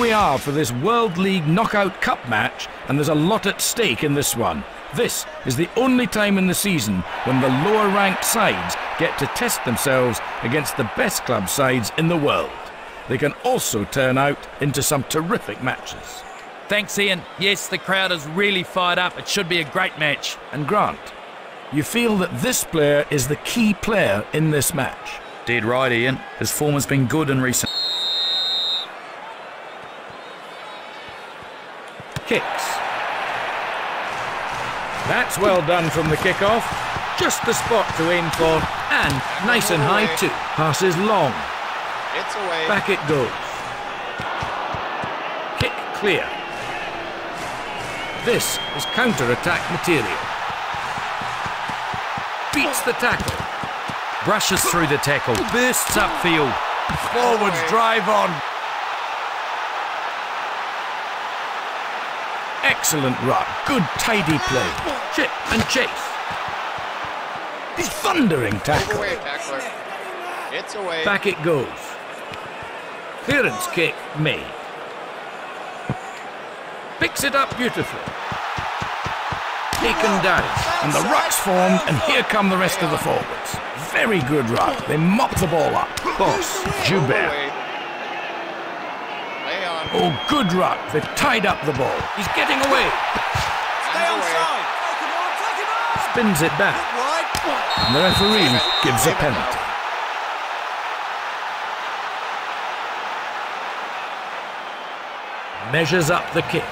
we are for this World League Knockout Cup match, and there's a lot at stake in this one. This is the only time in the season when the lower ranked sides get to test themselves against the best club sides in the world. They can also turn out into some terrific matches. Thanks, Ian. Yes, the crowd is really fired up. It should be a great match. And Grant, you feel that this player is the key player in this match? Dead right, Ian. His form has been good in recent... Kicks. That's well done from the kick-off. Just the spot to aim for, and nice and high too. Passes long. It's away. Back it goes. Kick clear. This is counter-attack material. Beats the tackle. Brushes through the tackle. Bursts upfield. Forwards drive on. Excellent ruck. Good tidy play. Chip and chase. Thundering tackle. away, tackler. It's away. Back it goes. Clearance kick made. Picks it up beautifully. Taken down. And the ruck's formed, and here come the rest of the forwards. Very good ruck. They mop the ball up. Boss, Joubert. Away. Lay on. Oh, good ruck. They've tied up the ball. He's getting away. Stay onside. Spins it back. And the referee gives a penalty. Measures up the kick.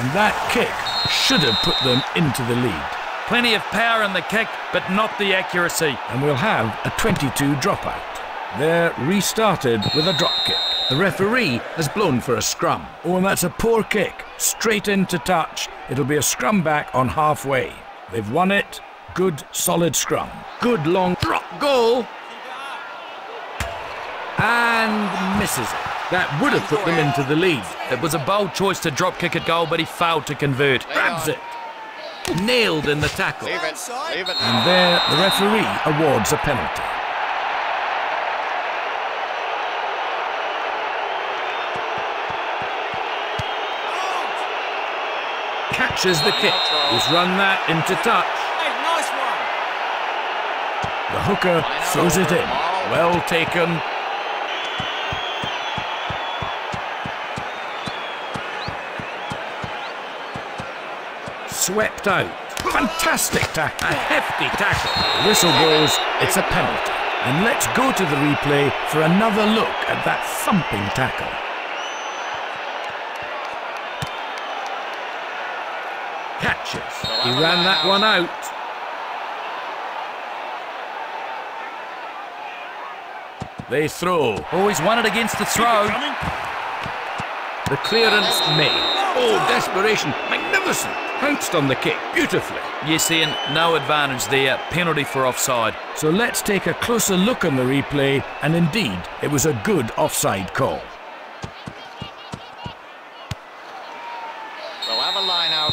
And that kick should have put them into the lead. Plenty of power in the kick, but not the accuracy. And we'll have a 22 dropout. They're restarted with a drop kick. The referee has blown for a scrum. Oh, and that's a poor kick. Straight into touch. It'll be a scrum back on halfway. They've won it. Good, solid scrum. Good long drop goal. And misses it. That would have put them into the lead. It was a bold choice to drop kick at goal, but he failed to convert. Grabs it. Nailed in the tackle. Leave it. Leave it. And there, the referee awards a penalty. Catches the kick. He's run that into touch. The hooker throws it in. Well taken. Swept out. Fantastic tackle. A hefty tackle. Whistle goes. It's a penalty. And let's go to the replay for another look at that thumping tackle. Catches. He ran that one out. They throw. Always won it against the throw. The clearance made. Oh, desperation. Magnificent. Pounced on the kick beautifully. Yes, Ian, no advantage there. Penalty for offside. So let's take a closer look on the replay, and indeed, it was a good offside call. They'll have a line out.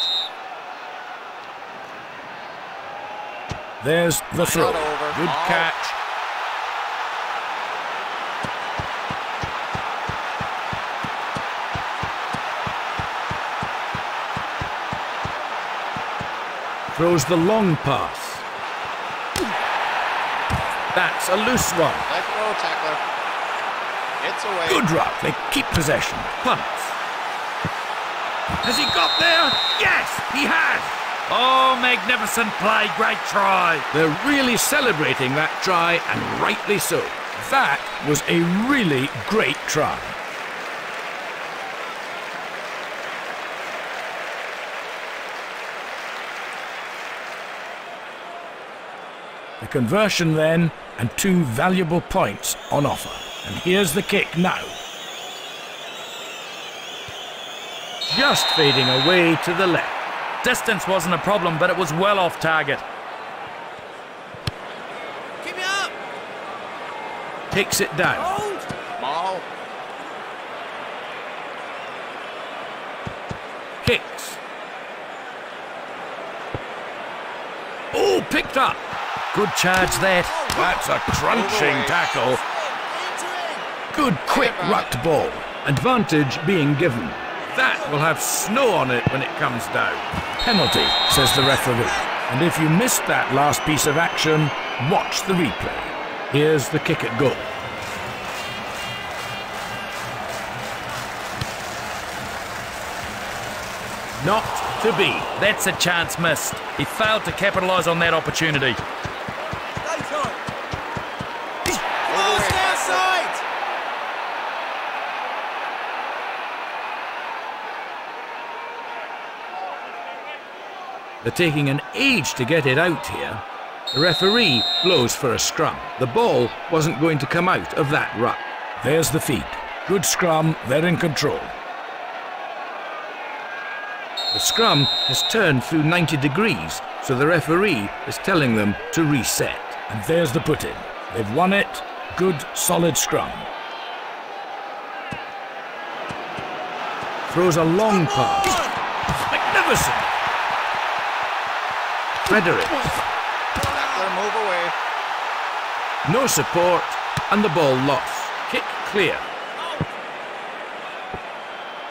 There's the throw. Good catch. Throws the long pass. That's a loose one. Go, tackler. It's away. Good ruck. They keep possession. Punts. Has he got there? Yes, he has. Oh, magnificent play. Great try. They're really celebrating that try, and rightly so. That was a really great try. The conversion then, and two valuable points on offer. And here's the kick now. Just fading away to the left. Distance wasn't a problem, but it was well off target. Keep it up. Takes it down. Hold. Maul. Kicks. Oh, picked up. Good charge that. That's a crunching tackle. Good quick rucked ball. Advantage being given. That will have snow on it when it comes down. Penalty, says the referee. And if you missed that last piece of action, watch the replay. Here's the kick at goal. Not to be. That's a chance missed. He failed to capitalise on that opportunity. They're taking an age to get it out here. The referee blows for a scrum. The ball wasn't going to come out of that ruck. There's the feed. Good scrum, they're in control. The scrum has turned through 90 degrees, so the referee is telling them to reset. And there's the put in. They've won it. Good, solid scrum. Throws a long pass. Magnificent! Frederick. Move away. No support, and the ball lost. Kick clear.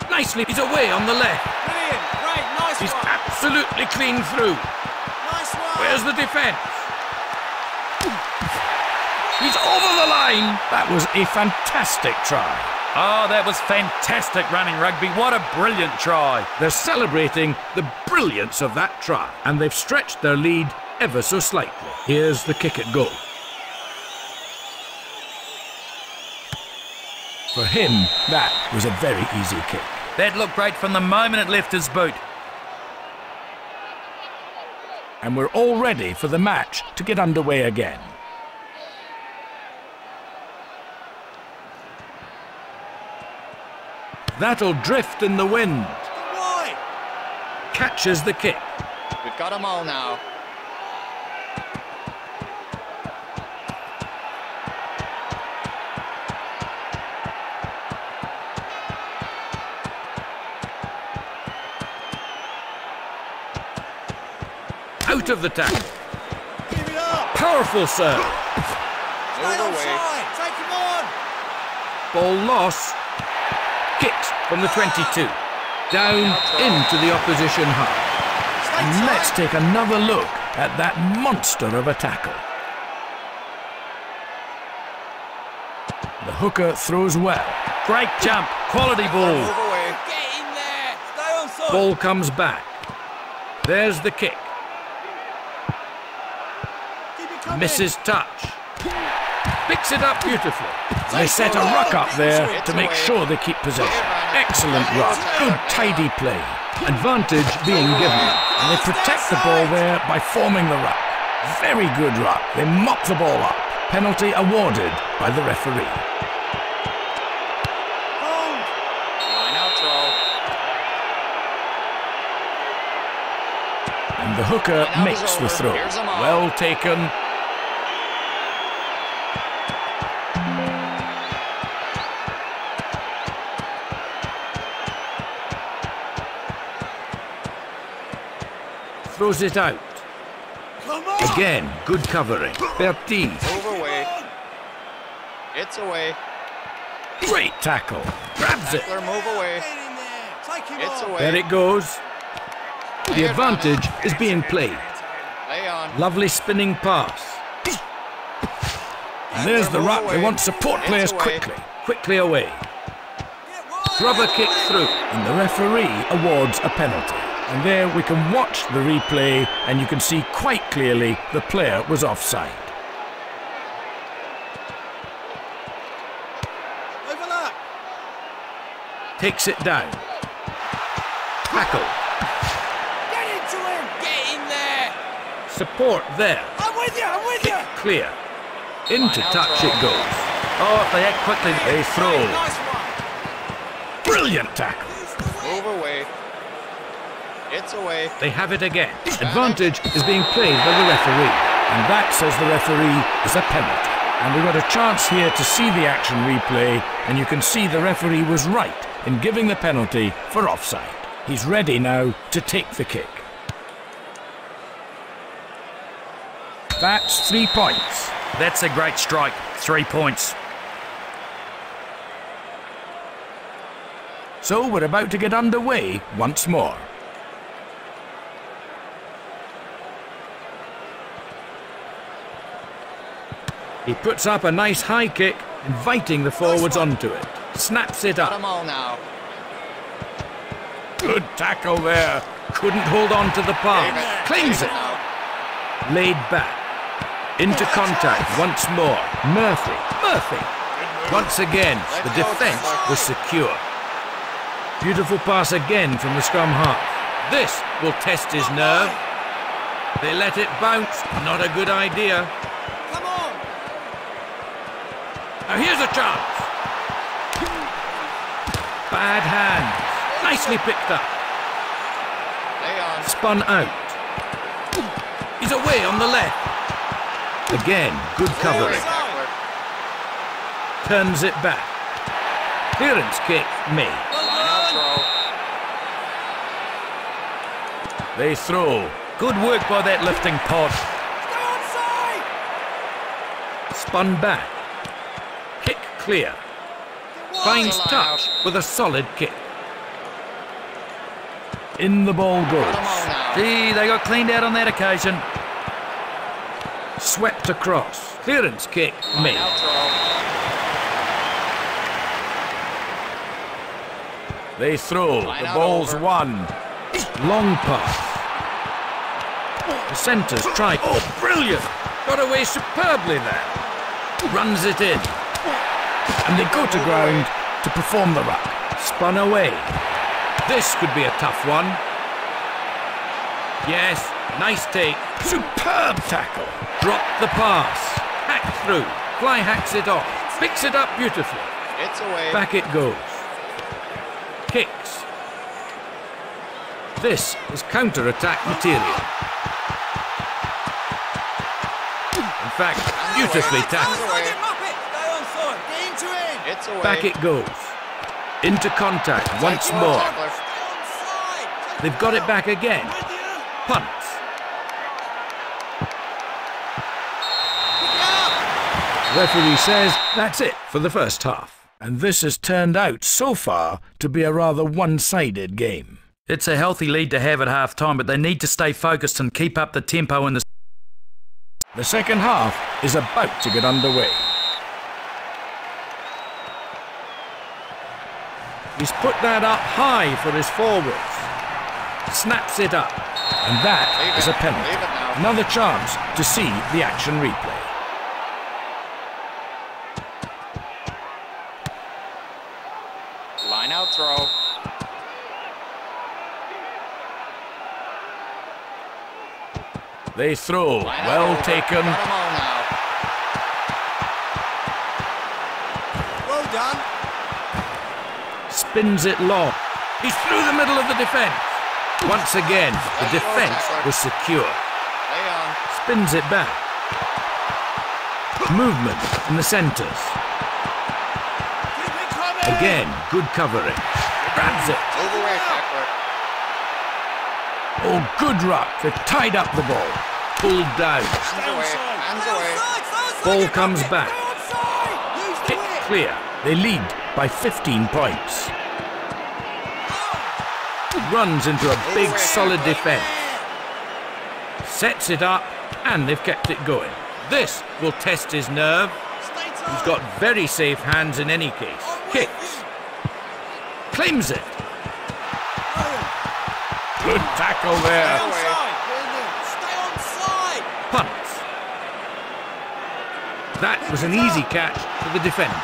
Nicely, he's away on the left. Brilliant, great, nice He's one. absolutely clean through. Nice one. Where's the defence? He's over the line. That was a fantastic try. Oh, that was fantastic running rugby. What a brilliant try. They're celebrating the brilliance of that try, and they've stretched their lead ever so slightly. Here's the kick at goal. For him, that was a very easy kick. That looked great from the moment it left his boot. and we're all ready for the match to get underway again. That'll drift in the wind. Why? Catches the kick. We've got them all now. Out of the tackle. Give it up. Powerful serve. Stay Move away. Take him on. Ball loss. Kicks from the 22. Down into the opposition half. Stay And let's take another look at that monster of a tackle. The hooker throws well. Great jump. Quality ball. Move away. Get in there. Stay onside. Ball comes back. There's the kick. Keep it coming. Misses touch. Picks it up beautifully. They set a ruck up there to make sure they keep possession. Excellent ruck. Good tidy play. Advantage being given. And they protect the ball there by forming the ruck. Very good ruck. They mop the ball up. Penalty awarded by the referee. Hold. Line out throw. And the hooker makes the throw. Here's them all. Well taken. Throws it out. Again, good covering. Berti, Move away. It's away. great tackle. Grabs it. Move away. There. It's away. There it goes. The advantage is being played. Lovely spinning pass. And there's the ruck. They want support players quickly. Quickly away. Grubber kick through. And the referee awards a penalty. And there we can watch the replay and you can see quite clearly the player was offside. Overlap. Takes it down. Tackle. Get into him. Get in there. Support there. I'm with you. I'm with you. Clear. Into touch it goes. Oh, if they act quickly, They throw. Nice. Brilliant tackle. Move away. It's away. They have it again. Advantage is being played by the referee. And that, says the referee, is a penalty. And we've got a chance here to see the action replay, and you can see the referee was right in giving the penalty for offside. He's ready now to take the kick. That's three points. That's a great strike. Three points. So we're about to get underway once more. He puts up a nice high kick, inviting the forwards onto it. Snaps it up. Good tackle there. Couldn't hold on to the pass. Clings it. Laid back. Into contact once more. Murphy. Murphy. Once again, the defence was secure. Beautiful pass again from the scrum half. This will test his nerve. They let it bounce. Not a good idea. Come on. Now here's a chance. Bad hand. Nicely picked up. Spun out. He's away on the left. Again, good covering. Turns it back. Clearance kick made. Line out throw. They throw. Good work by that lifting pod. Spun back. Kick clear. Finds touch with a solid kick. In the ball Got goes. now. Gee, they got cleaned out on that occasion. Swept across. Clearance kick Line made. They throw. The ball's over. won. Long pass. The centres oh, try. Oh, brilliant! Got away superbly there. Runs it in. And they go to ground to perform the ruck. Spun away. This could be a tough one. Yes, nice take. Superb tackle. Drop the pass. Hack through. Fly hacks it off. Picks it up beautifully. It's away. Back it goes. Kicks. This is counter-attack material. In fact, beautifully tackled. away. Get Muppet. Stay onside. Get into him. It's away. Back it goes. Into contact once more. tackler. Stay onside. They've got it back again. With you. Punts. Pick it up. Referee says that's it for the first half. And this has turned out so far to be a rather one-sided game. It's a healthy lead to have at half time, but they need to stay focused and keep up the tempo in the The second half is about to get underway. He's put that up high for his forwards. Snaps it up. And that Leave is it. a penalty. Leave it now. Another chance to see the action replay. Line out throw. They throw. Line Well over. taken. Got 'em all now. Well done. Spins it long. He's through the middle of the defence. Once again, the defence was secure. Spins it back. Movement in the centres. Again, good covering. Grabs it. Oh, good ruck. They've tied up the ball. Pulled down. Ball comes back. Clear. They lead by 15 points. Runs into a big solid defence. Sets it up and they've kept it going. This will test his nerve. He's got very safe hands in any case. Kicks. Claims it. Good tackle there. onside. Stay onside. Punts. That was an easy catch for the defender.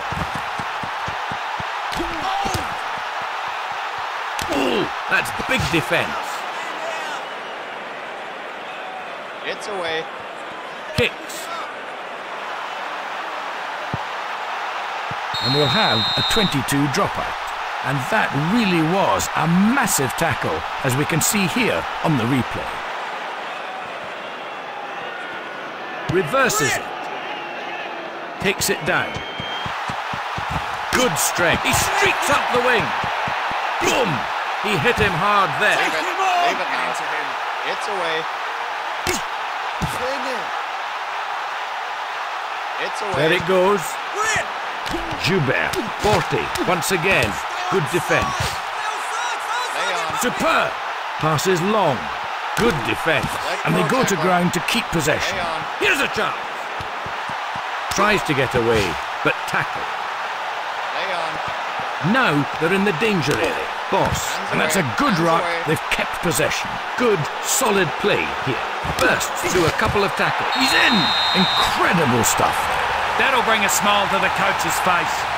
Oh, that's big defence. It's away. Kicks. And we'll have a 22 dropout. And that really was a massive tackle, as we can see here on the replay. Reverses it. Takes it down. Good strength. He streaks up the wing. Boom! He hit him hard there. Leave it. Leave it now. It's away. It's away. There it goes. Joubert, 40, once again. Good defence. Play on. Superb. Passes long. Good defence. And they go to ground to keep possession. Here's a chance. Tries to get away, but tackled. Now they're in the danger area. Boss. And that's a good away. They've kept possession. Good, solid play here. Bursts through a couple of tackles. He's in. Incredible stuff. That'll bring a smile to the coach's face.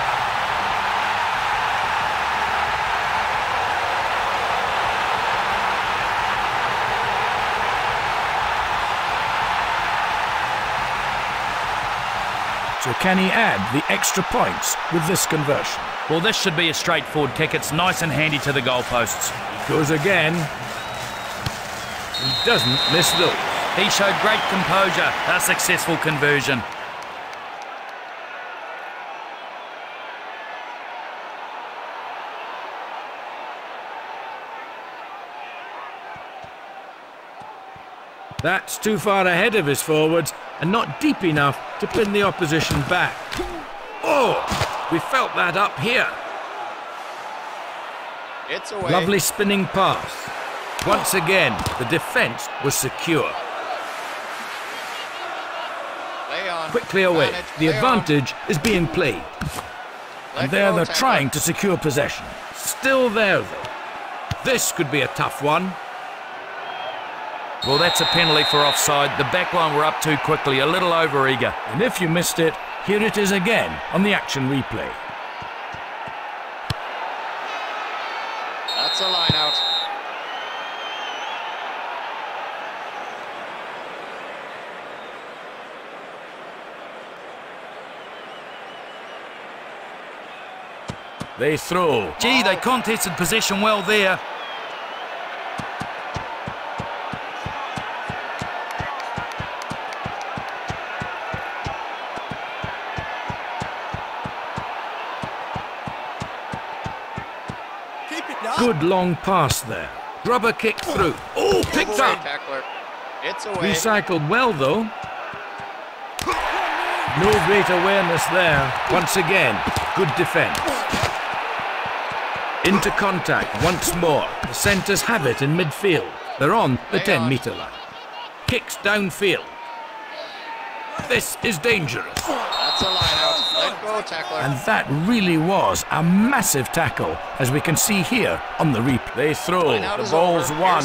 Can he add the extra points with this conversion? Well, this should be a straightforward kick. It's nice and handy to the goalposts. Goes again. He doesn't miss those. He showed great composure. A successful conversion. That's too far ahead of his forwards and not deep enough to pin the opposition back. Oh, we felt that up here. It's away. Lovely spinning pass. Once again, the defence was secure. Quickly away. Manage. The Play on. advantage is being played. Let And there they're trying to secure possession. Still there though. This could be a tough one. Well, that's a penalty for offside. The back line were up too quickly, a little over eager. And if you missed it, here it is again on the action replay. That's a line out. They throw. Gee, they contested possession well there. Good long pass there. Grubber kick through. Oh, picked up. It's away. Recycled well though. No great awareness there. Once again, good defence. Into contact once more. The centres have it in midfield. They're on the 10-metre line. Kicks downfield. This is dangerous. That's a line out. Let go, tackler. And that really was a massive tackle, as we can see here on the replay. They throw. Line The ball's over. Won.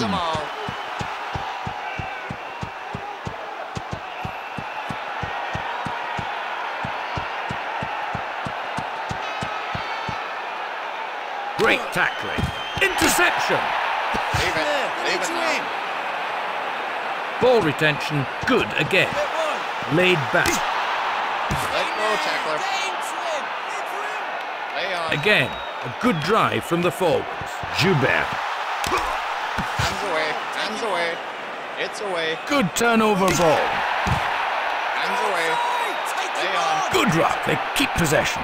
Great tackling. Interception. Leave it. Leave it now. Ball retention, good again. Laid back. Tackler. Get into him. Into him. Play on. Again, a good drive from the forwards. Joubert. Hands away. Hands away. It's away. Good turnover ball. Hands away. Him on. Good ruck. They keep possession.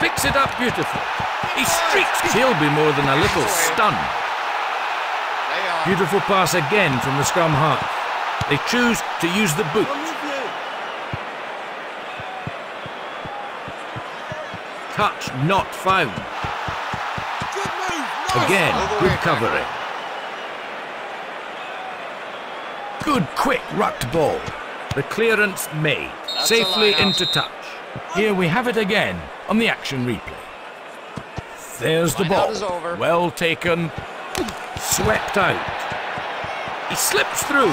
Picks it up beautifully. He streaks. He'll be more than a little stunned. Beautiful pass again from the scrum half. They choose to use the boot. I'm with you. Touch not found. Good move. Nice. Again, Overweight good covering. Good quick rucked ball. The clearance made. That's Safely into touch. Here we have it again on the action replay. There's the ball. Well taken. Swept out. He slips through.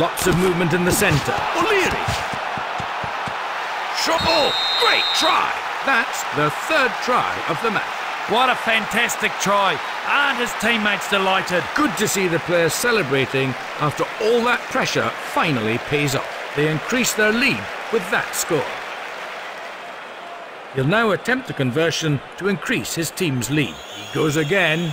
Lots of movement in the centre. O'Leary. Oh, great try. That's the third try of the match. What a fantastic try. Aren't his teammates delighted? Good to see the players celebrating after all that pressure finally pays off. They increase their lead with that score. He'll now attempt the conversion to increase his team's lead. He goes again.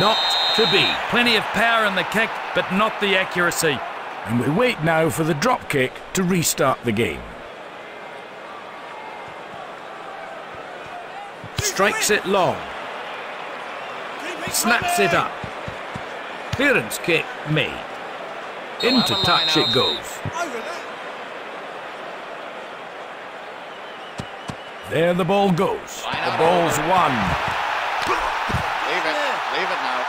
Not to be. Plenty of power in the kick, but not the accuracy. And we wait now for the drop kick to restart the game. Strikes it long. Snaps it up. Clearance kick made. Into touch it goes. There. The ball goes. The ball's won. Leave it. Leave it now.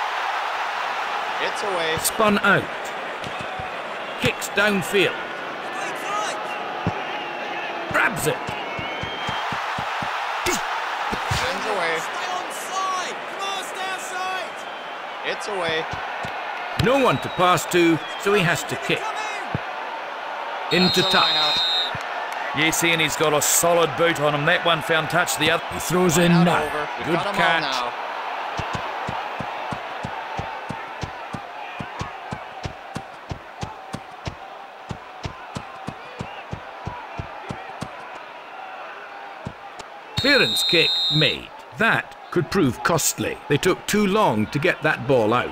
It's away. Spun out. Kicks downfield. Grabs it. Hands away. Stay on side. Come on, stay outside. It's away. No one to pass to, so he has to kick. Into That's a line touch. out. Yes, Ian, he's got a solid boot on him. That one found touch. The other. He throws in out now. Good got 'em all catch. Clearance kick made. That could prove costly. They took too long to get that ball out.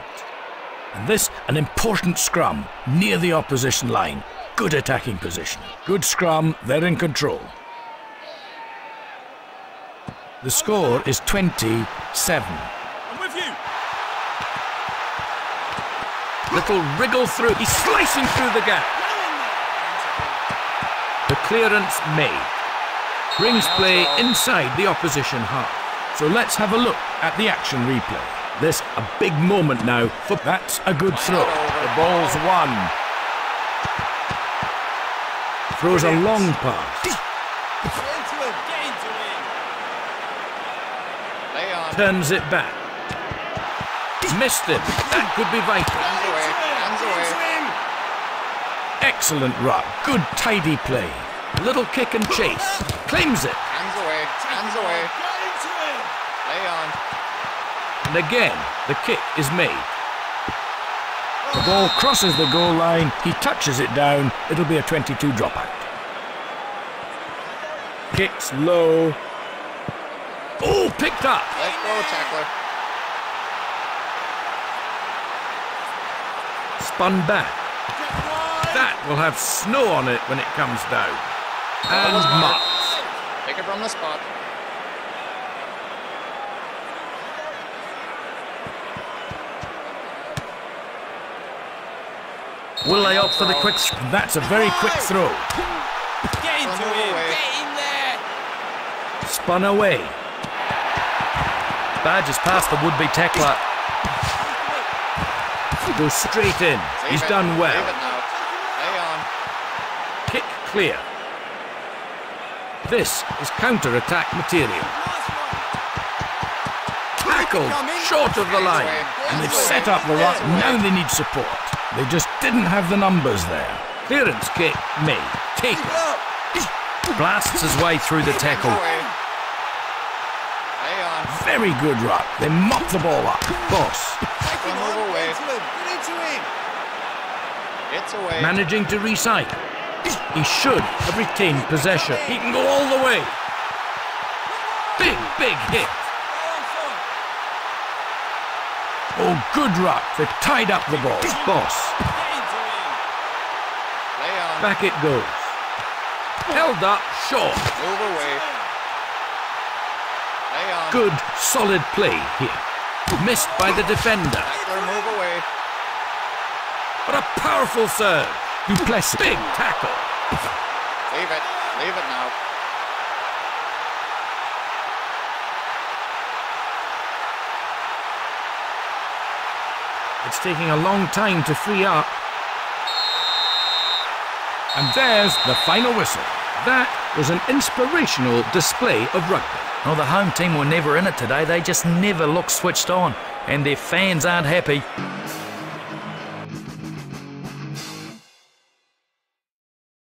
And this, an important scrum near the opposition line. Good attacking position. Good scrum, they're in control. The score is 27. I'm with you. Little wriggle through. He's slicing through the gap. The clearance made. Brings play inside the opposition half. So let's have a look at the action replay. This a big moment now. For that's a good throw. The ball's won. Throws a long pass. Get into him. Get into him. Lay on. Turns it back. Missed it. That could be vital. Hands away. Hands away. Excellent run. Good tidy play. Little kick and chase. Claims it. Hands away. Hands away. Get into him. Lay on. And again, the kick is made. The ball crosses the goal line. He touches it down. It'll be a 22 dropout. Kicks low. Oh, picked up. Let go, tackler. Spun back. That will have snow on it when it comes down. And oh, marks. Take it from the spot. Will they opt for the quick? Th- That's a very quick throw. Get into Move him. away. Get in there. Spun away. Barges past the would-be tackler. Goes straight in. Leave He's it. done well. it on. Kick clear. This is counter-attack material. Nice one. Tackled short of the line. And they've set up the right. Now they need support. They just didn't have the numbers there. Clearance kick made. Take it. Blasts his way through the tackle. Hands away. Lay on. Very good run. They mop the ball up. Boss Tackler, move away. Get into him. Get into him. It's away. managing to recycle. He should have retained possession. He can go all the way. Big, big hit. Stay on side. Oh, good ruck. They've tied up the ball. Boss. Get into him. Lay on. Back it goes. Held up short. Move away. Good, solid play here. Missed by the defender. Tackler, move away. What a powerful serve. Duplessis. Big tackle. Leave it. Leave it now. It's taking a long time to free up. And there's the final whistle. That was an inspirational display of rugby. Well, the home team were never in it today. They just never look switched on. And their fans aren't happy.